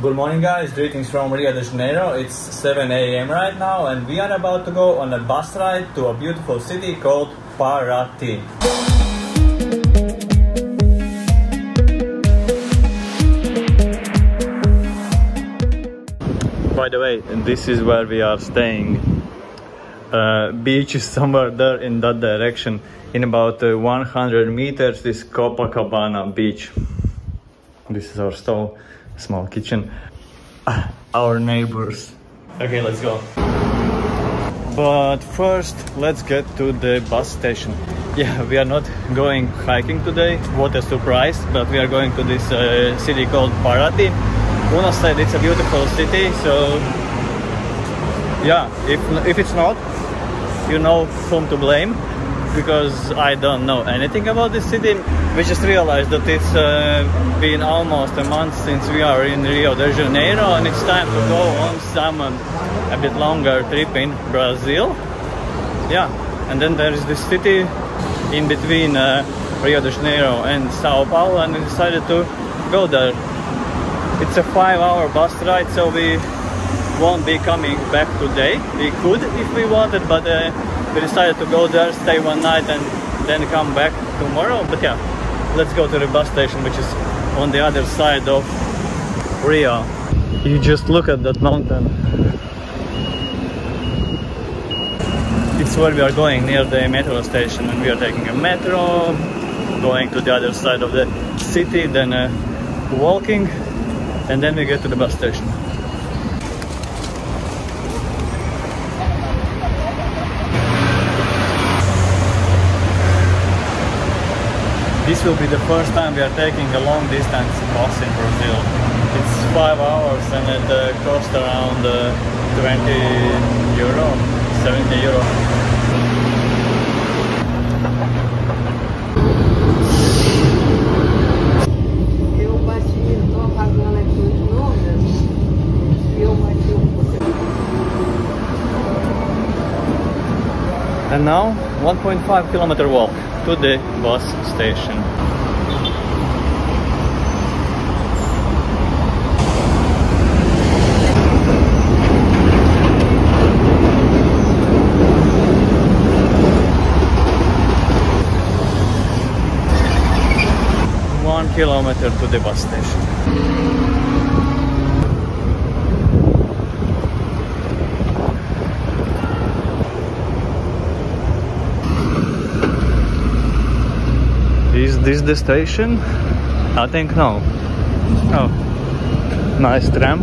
Good morning, guys. Greetings from Rio de Janeiro. It's 7 a.m. right now, and we are about to go on a bus ride to a beautiful city called Paraty. By the way, this is where we are staying. Uh, beach is somewhere there in that direction. In about uh, 100 meters, this Copacabana beach. This is our stall small kitchen. Our neighbors. Okay, let's go. But first, let's get to the bus station. Yeah, we are not going hiking today. What a surprise! But we are going to this uh, city called Paraty. Una said it's a beautiful city, so yeah, if if it's not, you know whom to blame because I don't know anything about this city. We just realized that it's uh, been almost a month since we are in Rio de Janeiro and it's time to go on some um, a bit longer trip in Brazil. Yeah, and then there is this city in between uh, Rio de Janeiro and Sao Paulo and we decided to go there. It's a five hour bus ride so we won't be coming back today. We could if we wanted but uh, we decided to go there, stay one night and then come back tomorrow. But yeah, let's go to the bus station, which is on the other side of Rio. You just look at that mountain. It's where we are going, near the metro station, and we are taking a metro, going to the other side of the city, then uh, walking, and then we get to the bus station. This will be the first time we are taking a long distance bus in Brazil. It's five hours and it uh, costs around uh, 20 euro, 70 euro. And now 1.5 kilometer walk to the bus station. One kilometer to the bus station. Is this the station? I think no. Oh, nice tram.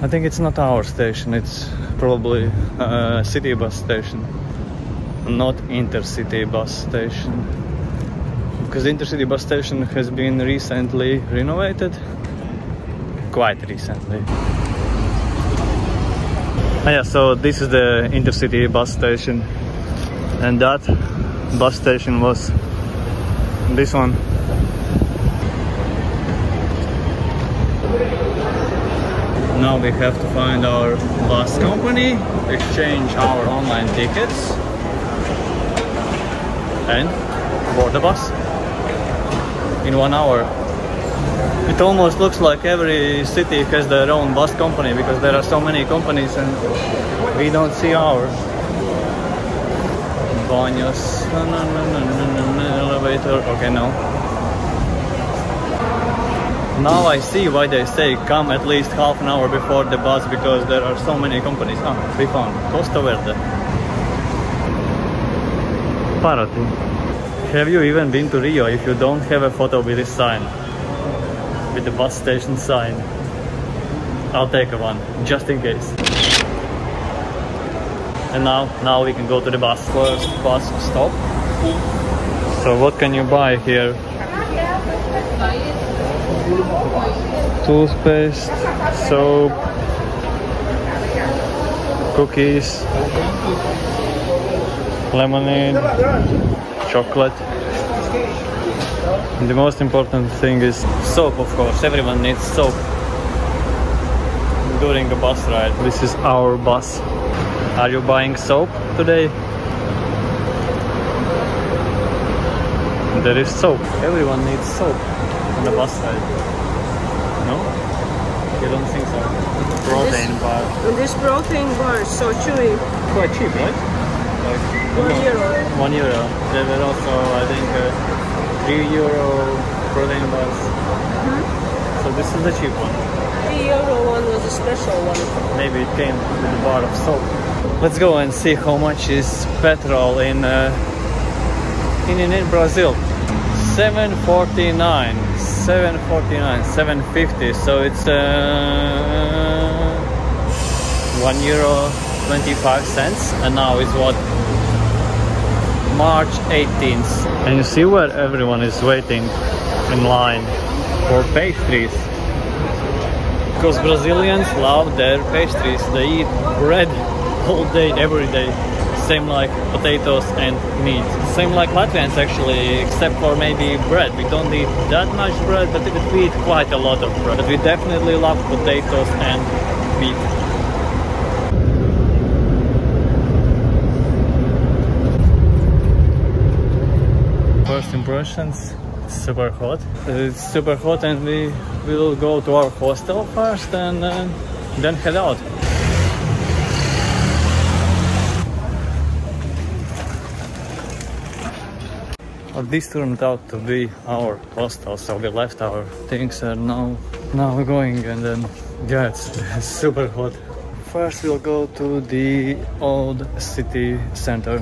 I think it's not our station, it's probably a city bus station, not intercity bus station. Because intercity bus station has been recently renovated, quite recently. Ah, yeah, so this is the intercity bus station, and that bus station was this one. Now we have to find our bus company, exchange our online tickets, and board the bus in one hour. It almost looks like every city has their own bus company because there are so many companies and we don't see ours. Baños. No, no, no, elevator. Okay, no. Now I see why they say come at least half an hour before the bus because there are so many companies. Ah, we found Costa Verde. Paraty. Have you even been to Rio if you don't have a photo with this sign? With the bus station sign. I'll take a one, just in case. And now, now we can go to the bus. First bus stop. So what can you buy here? Toothpaste, soap, cookies, lemonade, chocolate. And the most important thing is soap, of course. Everyone needs soap during a bus ride. This is our bus. Are you buying soap today? There is soap. Everyone needs soap on the bus side. No? You don't think so. Protein This- bar. And this protein bar is so chewy. Quite cheap, right? Like One euro. One euro. There were also, I think, uh, three euro protein bars. So this is the cheap one. The euro one was a special one. Maybe it came with a bar of soap. Let's go and see how much is petrol in uh, in, in in Brazil. 749, 749, 750. So it's uh, one euro 25 cents, and now it's what March 18th. And you see where everyone is waiting in line for pastries because Brazilians love their pastries. They eat bread all day, every day. Same like potatoes and meat. Same like Latvians actually, except for maybe bread. We don't eat that much bread, but we eat quite a lot of bread. But we definitely love potatoes and meat. First impressions, super hot. It's super hot and we will go to our hostel first and uh, then head out. Well, this turned out to be our hostel, so we left our things and now, now we're going and then, yeah, it's, super hot. First we'll go to the old city center.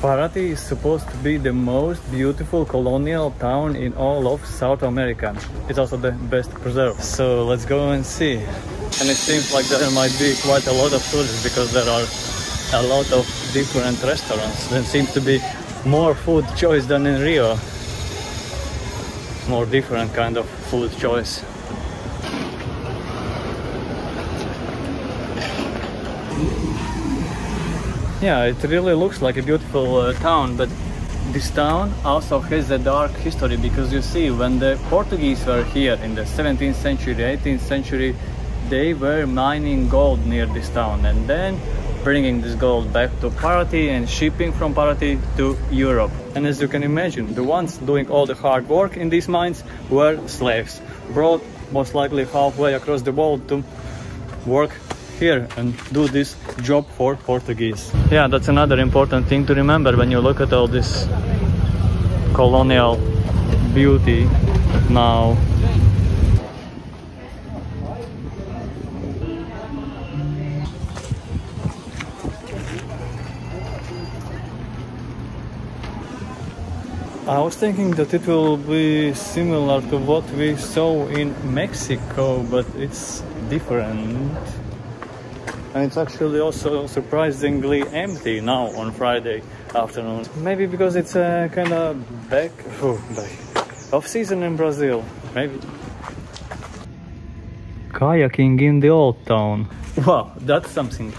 Paraty is supposed to be the most beautiful colonial town in all of South America. It's also the best preserved. So let's go and see. And it seems like there might be quite a lot of tourists because there are a lot of different restaurants. There seems to be more food choice than in Rio. More different kind of food choice. Yeah, it really looks like a beautiful uh, town, but this town also has a dark history because you see, when the Portuguese were here in the 17th century, 18th century, they were mining gold near this town and then bringing this gold back to Paraty and shipping from Paraty to Europe. And as you can imagine, the ones doing all the hard work in these mines were slaves, brought most likely halfway across the world to work here and do this job for Portuguese. Yeah, that's another important thing to remember when you look at all this colonial beauty now. I was thinking that it will be similar to what we saw in Mexico, but it's different. And it's actually also surprisingly empty now on Friday afternoon. Maybe because it's a kind of back, oh, back off season in Brazil. Maybe. Kayaking in the old town. Wow, that's something.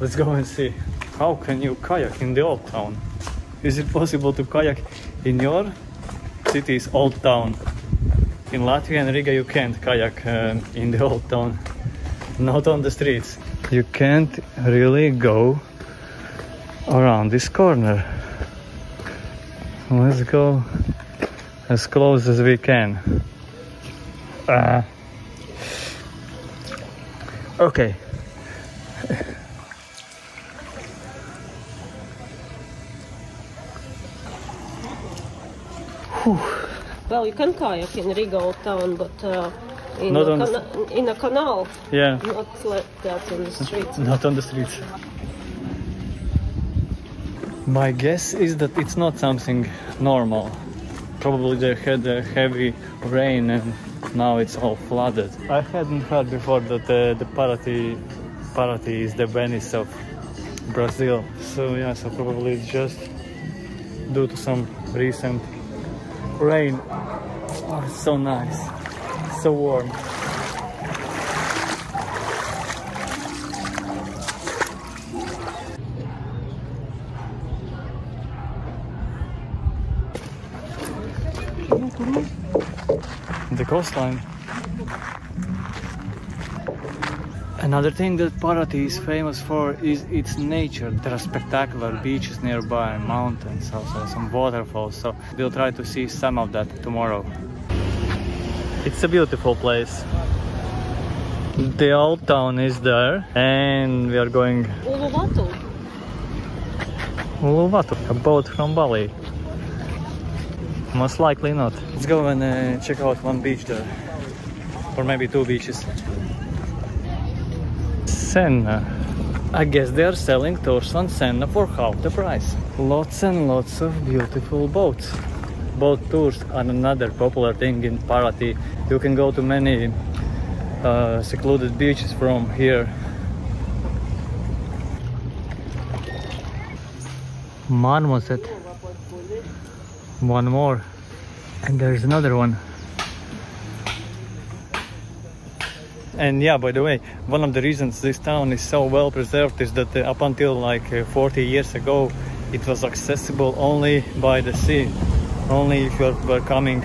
Let's go and see. How can you kayak in the old town? Is it possible to kayak in your city's old town? In Latvia and Riga, you can't kayak uh, in the old town, not on the streets. You can't really go around this corner. Let's go as close as we can. Uh, okay. Well, you can kayak in Riga Old Town, but uh, in, Not a on the in a canal, Yeah, not like that on the street. not on the streets. My guess is that it's not something normal. Probably they had a heavy rain and now it's all flooded. I hadn't heard before that uh, the Paraty, Paraty is the Venice of Brazil. So yeah, so probably it's just due to some recent rain. Oh, it's so nice, so warm. the coastline. Another thing that Paraty is famous for is its nature. There are spectacular beaches nearby, mountains, also some waterfalls, so we'll try to see some of that tomorrow. It's a beautiful place. The old town is there and we are going Uluwatu. Uluwatu, a boat from Bali. Most likely not. Let's go and uh, check out one beach there. Or maybe two beaches. Senna. I guess they are selling tours on Senna for half the price. Lots and lots of beautiful boats. Boat tours are another popular thing in Paraty. You can go to many uh, secluded beaches from here. Marmoset. One more. And there's another one. And yeah, by the way, one of the reasons this town is so well preserved is that uh, up until like uh, 40 years ago, it was accessible only by the sea. Only if you were coming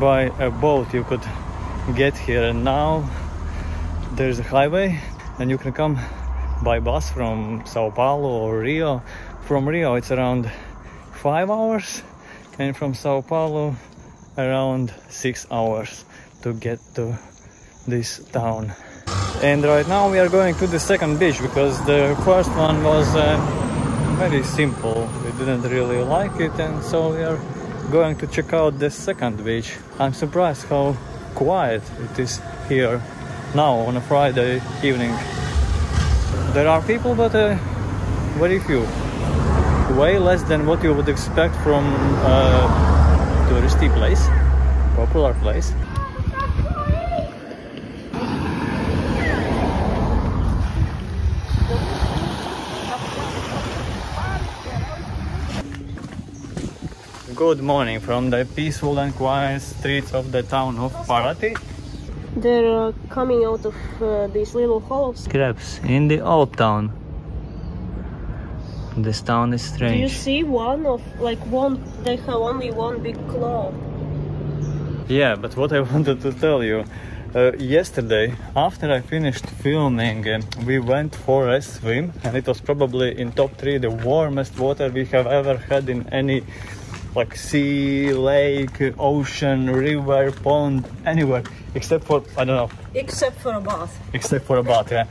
by a boat, you could get here. And now there's a highway, and you can come by bus from Sao Paulo or Rio. From Rio, it's around five hours, and from Sao Paulo, around six hours to get to this town. And right now we are going to the second beach because the first one was uh, very simple. We didn't really like it, and so we are going to check out the second beach. I'm surprised how quiet it is here now on a Friday evening. There are people, but uh, very few. Way less than what you would expect from a touristy place, popular place. Good morning from the peaceful and quiet streets of the town of Paraty. They're uh, coming out of uh, these little holes. Crabs in the old town. This town is strange. Do you see one of like one? They have only one big claw. Yeah, but what I wanted to tell you. Uh, yesterday, after I finished filming, uh, we went for a swim, and it was probably in top three the warmest water we have ever had in any like sea, lake, ocean, river, pond, anywhere, except for I don't know, Except for a bath. except for a bath, yeah.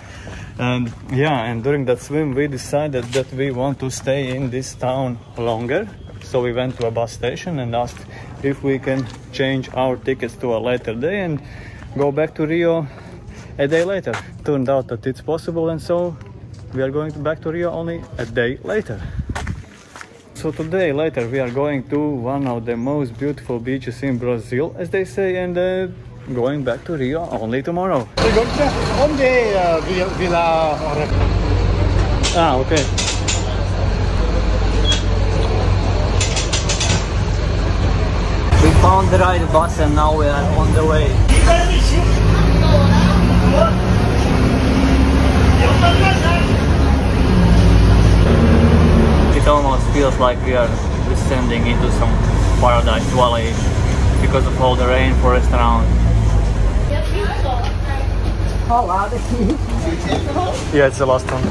And yeah, and during that swim, we decided that we want to stay in this town longer. So we went to a bus station and asked if we can change our tickets to a later day and go back to Rio a day later. Turned out that it's possible, and so we are going back to Rio only a day later. So today, later, we are going to one of the most beautiful beaches in Brazil, as they say, and uh, going back to Rio only tomorrow. Onde uh, Vila, Vila Ah, okay. We found the right bus and now we are on the way. It almost feels like we are descending into some paradise valley because of all the rainforest around. Yeah, it's the last one.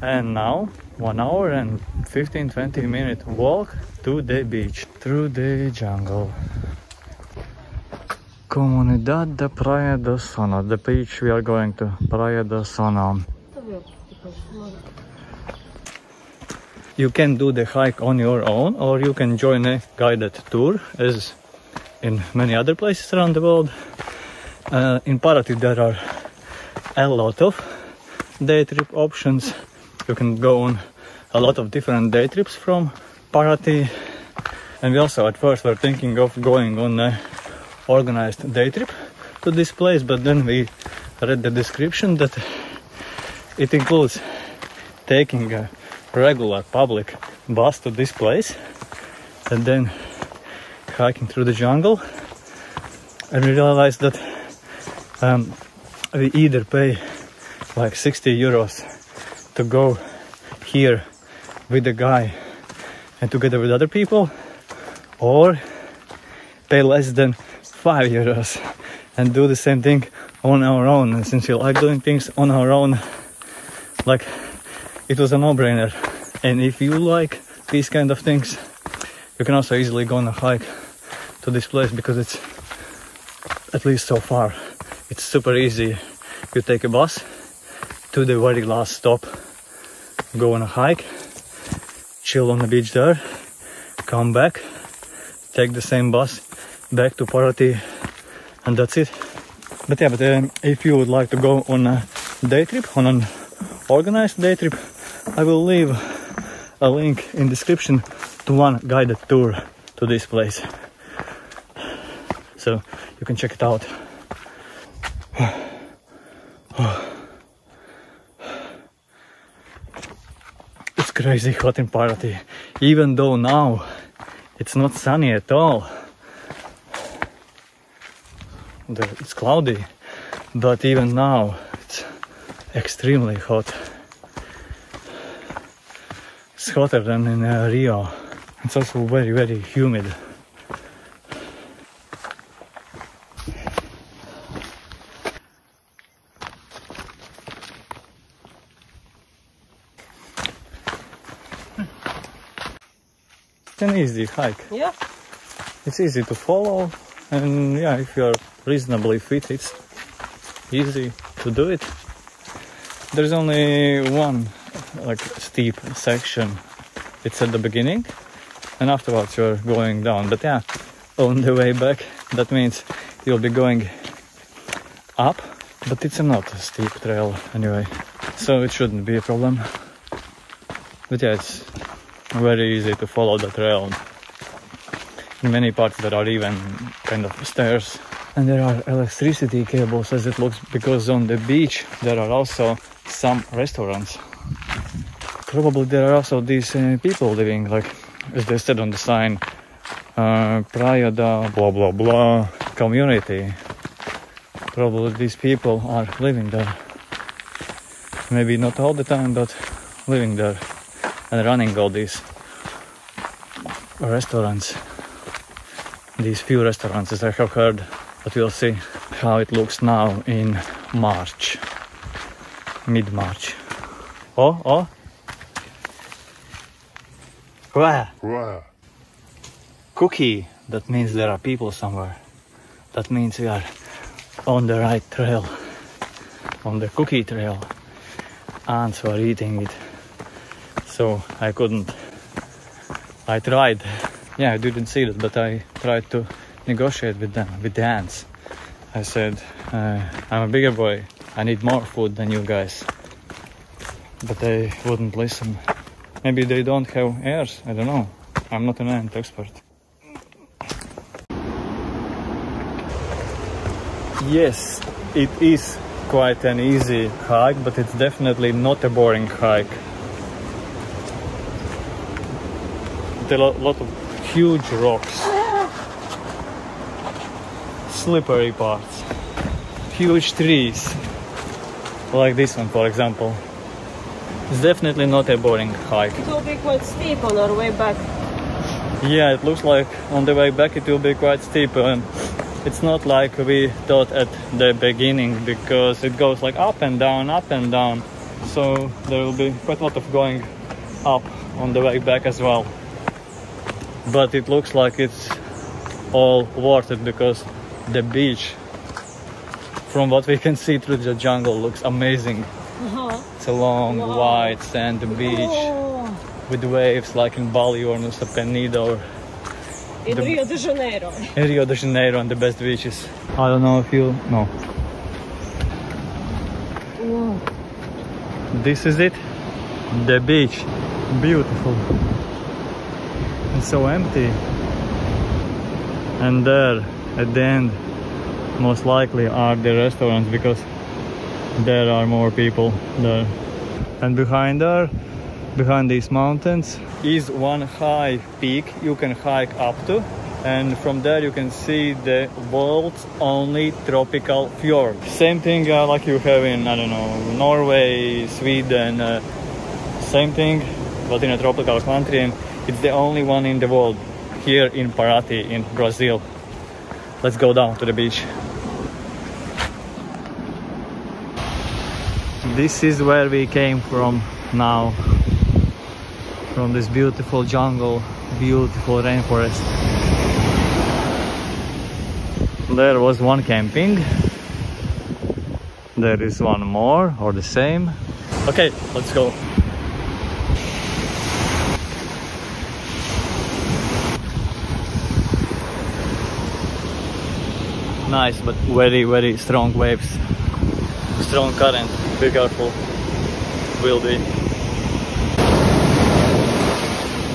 And now, one hour and 15 20 minute walk to the beach through the jungle. Comunidad de Praia do Sono, the beach we are going to, Praia do Sono. You can do the hike on your own or you can join a guided tour as in many other places around the world. Uh, in Paraty there are a lot of day trip options. You can go on a lot of different day trips from Paraty. And we also at first were thinking of going on a organized day trip to this place, but then we read the description that it includes taking a regular public bus to this place and then hiking through the jungle. And we realized that um, we either pay like 60 euros to go here with a guy and together with other people, or pay less than 5 euros and do the same thing on our own. And since we like doing things on our own, like it was a no brainer. And if you like these kind of things, you can also easily go on a hike to this place because it's at least so far It's super easy. You take a bus to the very last stop, go on a hike, chill on the beach there, come back, take the same bus back to Paraty, and that's it. But yeah, but um, if you would like to go on a day trip, on an organized day trip, I will leave a link in description to one guided tour to this place. So you can check it out. It's crazy hot in Paraty, even though now it's not sunny at all. It's cloudy, but even now it's extremely hot. It's hotter than in uh, Rio. It's also very, very humid. It's an easy hike. Yeah. It's easy to follow, and yeah, if you're reasonably fit, it's easy to do it. There's only one like steep section. It's at the beginning, and afterwards you're going down. But yeah, on the way back, that means you'll be going up, but it's not a steep trail anyway, so it shouldn't be a problem. But yeah, it's very easy to follow the trail. In many parts there are even kind of stairs. And there are electricity cables as it looks because on the beach there are also some restaurants. Probably there are also these uh, people living, like as they said on the sign, uh, Praia da blah blah blah community. Probably these people are living there. Maybe not all the time, but living there and running all these restaurants. These few restaurants, as I have heard, but we'll see how it looks now in March, mid March. Oh, oh. Cookie. That means there are people somewhere. That means we are on the right trail, on the cookie trail. Ants were eating it. So I couldn't. I tried. Yeah, I didn't see it, but I tried to negotiate with them, with the ants. I said, uh, I'm a bigger boy. I need more food than you guys. But they wouldn't listen. Maybe they don't have ears. I don't know. I'm not an ant expert. Yes, it is quite an easy hike, but it's definitely not a boring hike. There are a lot of huge rocks, slippery parts, huge trees, like this one, for example. It's definitely not a boring hike. It will be quite steep on our way back. Yeah, it looks like on the way back it will be quite steep. And it's not like we thought at the beginning because it goes like up and down, up and down. So there will be quite a lot of going up on the way back as well. But it looks like it's all worth it because the beach, from what we can see through the jungle, looks amazing. It's a long, white sand beach with waves like in Bali or Nusa Penida or in The- Rio de Janeiro. in Rio de Janeiro on the best beaches. I don't know if you know. This is it. The beach. Beautiful. And so empty. And there at the end most likely are the restaurants because there are more people there. And behind there, behind these mountains, is one high peak you can hike up to. And from there you can see the world's only tropical fjord. Same thing uh, like you have in, I don't know, Norway, Sweden, uh, same thing, but in a tropical country. And it's the only one in the world here in Paraty in Brazil. Let's go down to the beach. This is where we came from now. From this beautiful jungle, beautiful rainforest. There was one camping There is one more or the same. Okay, let's go. Nice, but very, very strong waves. Strong current. Be careful. Will be.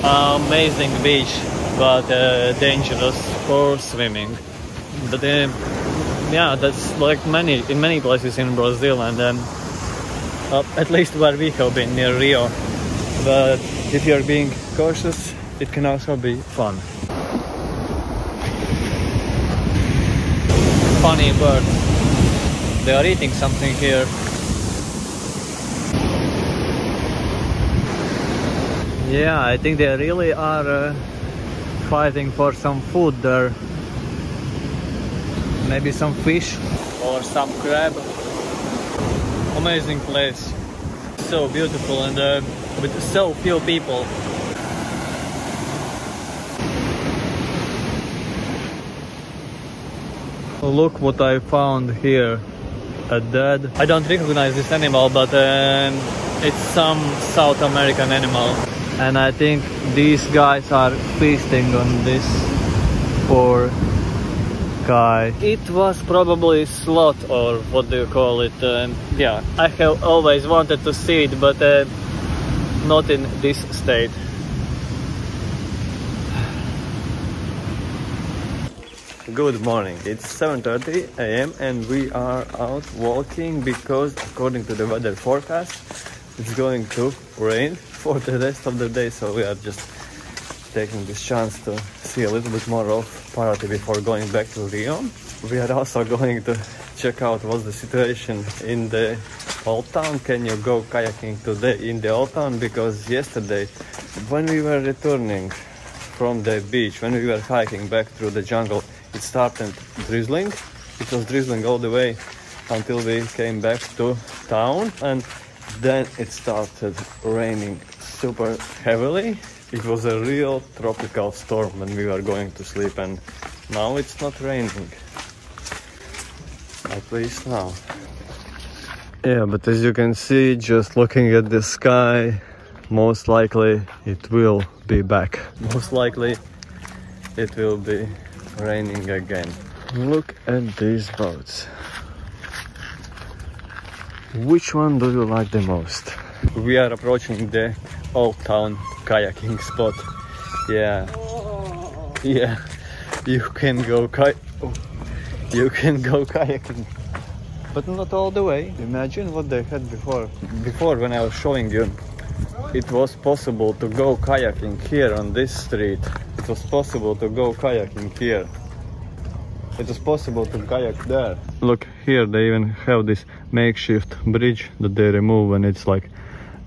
Amazing beach, but uh, dangerous for swimming. But uh, yeah, that's like many in many places in Brazil, and um, uh, at least where we have been near Rio. But if you're being cautious, it can also be fun. Funny bird. They are eating something here. Yeah, I think they really are uh, fighting for some food there. Maybe some fish or some crab. Amazing place. So beautiful and uh, with so few people. Look what I found here. A dead. I don't recognize this animal, but um, it's some South American animal. And I think these guys are feasting on this poor guy. It was probably sloth or what do you call it? Um, yeah, I have always wanted to see it, but uh, not in this state. Good morning. It's 7:30 a.m. and we are out walking because according to the weather forecast it's going to rain for the rest of the day so we are just taking this chance to see a little bit more of Paraty before going back to Rio. We are also going to check out what's the situation in the old town. Can you go kayaking today in the old town? Because yesterday when we were returning from the beach, when we were hiking back through the jungle, it started drizzling. It was drizzling all the way until we came back to town and then it started raining super heavily. It was a real tropical storm when we were going to sleep and now it's not raining. At least now. Yeah, but as you can see, just looking at the sky, most likely it will be back. Most likely it will be raining again. Look at these boats. Which one do you like the most? We are approaching the Old Town kayaking spot. Yeah. Yeah. You can go kay oh. you can go kayaking. But not all the way. Imagine what they had before. Before when I was showing you it was possible to go kayaking here on this street. It was possible to go kayaking here. It was possible to kayak there. Look here, they even have this makeshift bridge that they remove when it's like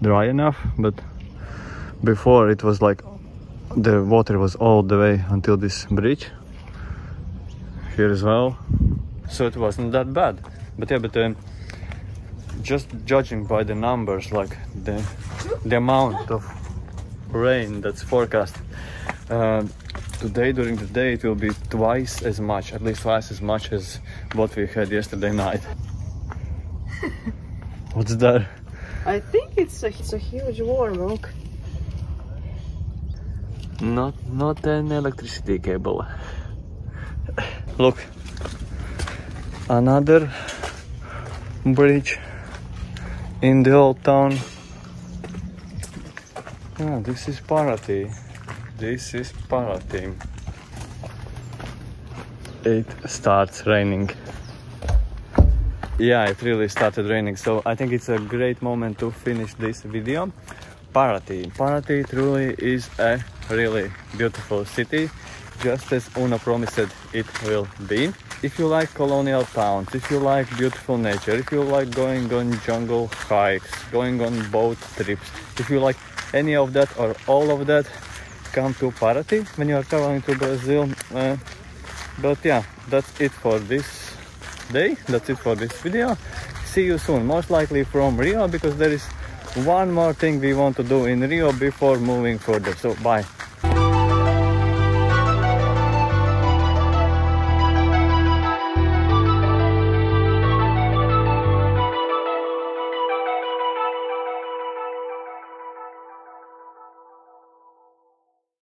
dry enough. But before it was like the water was all the way until this bridge here as well. So it wasn't that bad. But yeah, but um, just judging by the numbers, like the the amount of rain that's forecast. Uh, today during the day it will be twice as much at least twice as much as what we had yesterday night. What's that? I think it's a, it's a huge worm, look. not not an electricity cable. Look another bridge in the old town. Yeah this is Paraty this is Paraty. It starts raining. Yeah, it really started raining, so I think it's a great moment to finish this video. Paraty. Paraty truly is a really beautiful city, just as Una promised it will be. If you like colonial towns, if you like beautiful nature, if you like going on jungle hikes, going on boat trips, if you like any of that or all of that, come to Paraty when you are traveling to Brazil. Uh, but yeah, that's it for this day. That's it for this video. See you soon, most likely from Rio because there is one more thing we want to do in Rio before moving further. So bye.